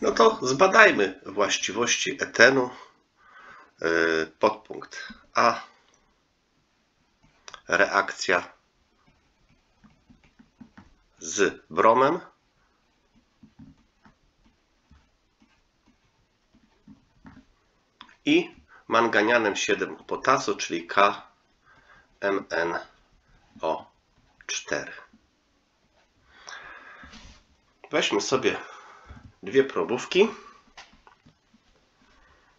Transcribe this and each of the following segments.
No to zbadajmy właściwości etenu. Yy, Podpunkt A. Reakcja z bromem. I manganianem 7 potasu, czyli KMnO4. Weźmy sobie dwie probówki.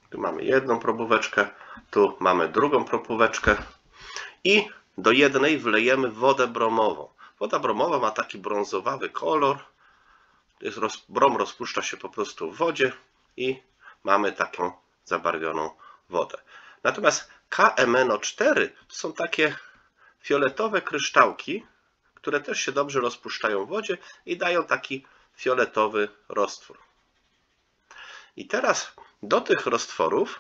Tu mamy jedną probóweczkę, tu mamy drugą probóweczkę i do jednej wlejemy wodę bromową. Woda bromowa ma taki brązowawy kolor. Jest roz, brom rozpuszcza się po prostu w wodzie i mamy taką zabarwioną wodę. Natomiast KMNO4 to są takie fioletowe kryształki, które też się dobrze rozpuszczają w wodzie i dają taki fioletowy roztwór. I teraz do tych roztworów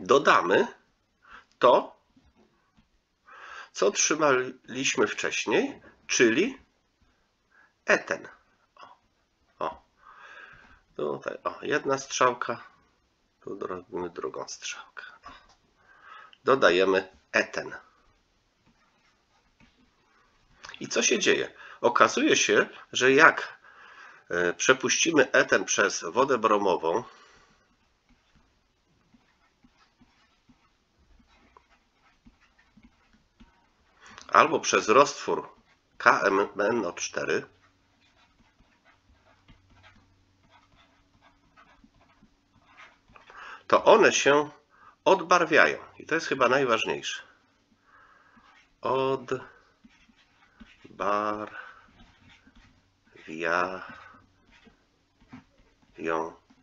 dodamy to, co otrzymaliśmy wcześniej, czyli eten. O. Tutaj, o, jedna strzałka, tu robimy drugą strzałkę. Dodajemy eten. I co się dzieje? Okazuje się, że jak przepuścimy eten przez wodę bromową, albo przez roztwór KMNO4, to one się odbarwiają. I to jest chyba najważniejsze. Odbarwiają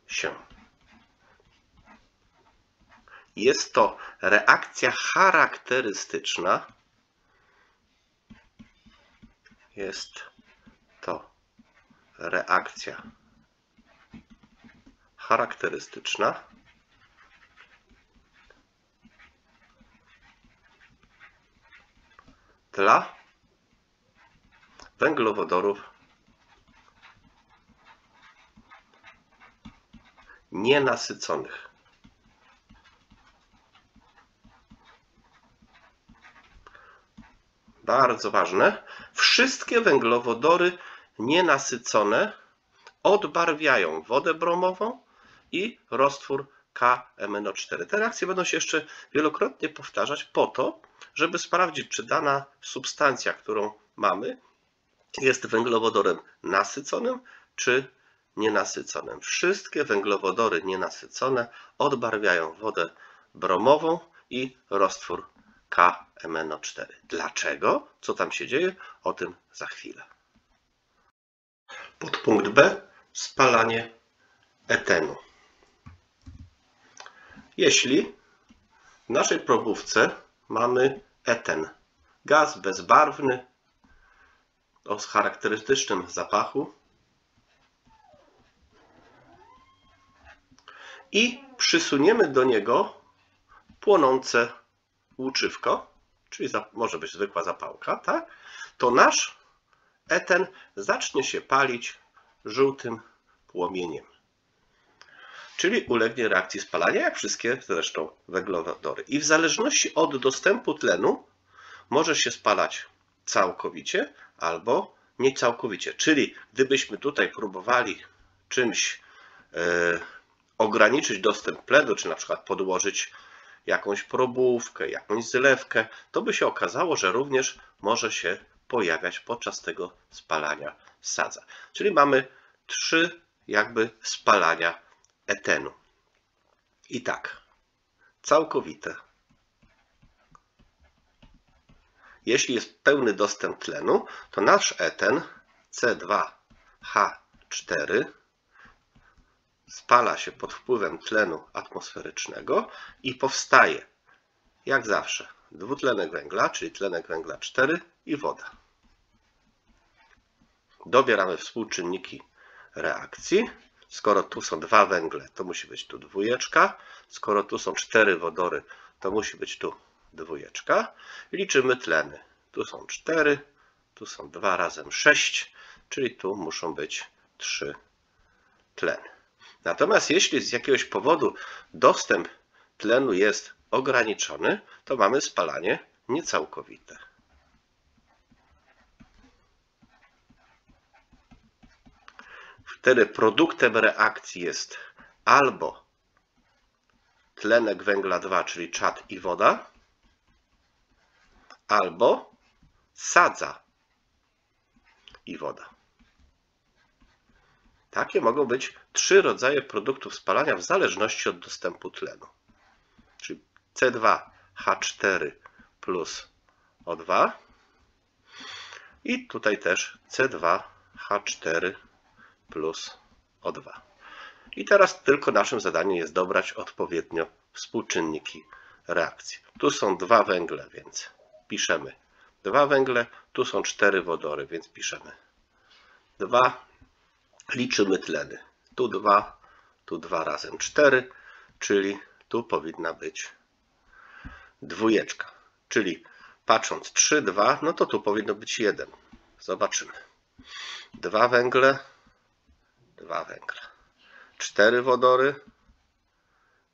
się. Jest to reakcja charakterystyczna. Jest to reakcja charakterystyczna dla węglowodorów nienasyconych. Bardzo ważne. Wszystkie węglowodory nienasycone odbarwiają wodę bromową i roztwór KMNO4. Te reakcje będą się jeszcze wielokrotnie powtarzać po to, żeby sprawdzić, czy dana substancja, którą mamy, jest węglowodorem nasyconym, czy nienasyconym. Wszystkie węglowodory nienasycone odbarwiają wodę bromową i roztwór KMNO4. Dlaczego? Co tam się dzieje? O tym za chwilę. Podpunkt B. Spalanie etenu. Jeśli w naszej probówce mamy eten, gaz bezbarwny o charakterystycznym zapachu i przysuniemy do niego płonące łuczywko, czyli może być zwykła zapałka, tak? to nasz eten zacznie się palić żółtym płomieniem czyli ulegnie reakcji spalania, jak wszystkie zresztą węglowodory. I w zależności od dostępu tlenu może się spalać całkowicie albo nie całkowicie. Czyli gdybyśmy tutaj próbowali czymś e, ograniczyć dostęp tlenu, czy na przykład podłożyć jakąś probówkę, jakąś zlewkę, to by się okazało, że również może się pojawiać podczas tego spalania sadza. Czyli mamy trzy jakby spalania etenu. I tak, całkowite. Jeśli jest pełny dostęp tlenu, to nasz eten C2H4 spala się pod wpływem tlenu atmosferycznego i powstaje, jak zawsze, dwutlenek węgla, czyli tlenek węgla 4 i woda. Dobieramy współczynniki reakcji Skoro tu są dwa węgle, to musi być tu dwójeczka. Skoro tu są cztery wodory, to musi być tu dwójeczka. Liczymy tleny. Tu są cztery, tu są dwa razem sześć, czyli tu muszą być trzy tleny. Natomiast jeśli z jakiegoś powodu dostęp tlenu jest ograniczony, to mamy spalanie niecałkowite. Wtedy produktem reakcji jest albo tlenek węgla 2, czyli czad i woda, albo sadza i woda. Takie mogą być trzy rodzaje produktów spalania w zależności od dostępu tlenu. Czyli C2H4 plus O2 i tutaj też C2H4 plus O2. I teraz tylko naszym zadaniem jest dobrać odpowiednio współczynniki reakcji. Tu są dwa węgle, więc piszemy dwa węgle, tu są cztery wodory, więc piszemy dwa. Liczymy tleny. Tu dwa, tu dwa razem cztery, czyli tu powinna być dwójeczka. Czyli patrząc 3, 2, no to tu powinno być 1. Zobaczymy. Dwa węgle, dwa węgle. Cztery wodory,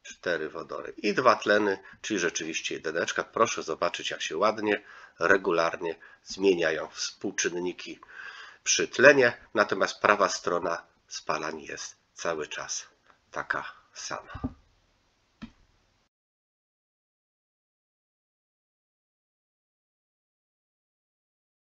cztery wodory i dwa tleny, czyli rzeczywiście jedyneczka. Proszę zobaczyć, jak się ładnie, regularnie zmieniają współczynniki przy tlenie, natomiast prawa strona spalań jest cały czas taka sama.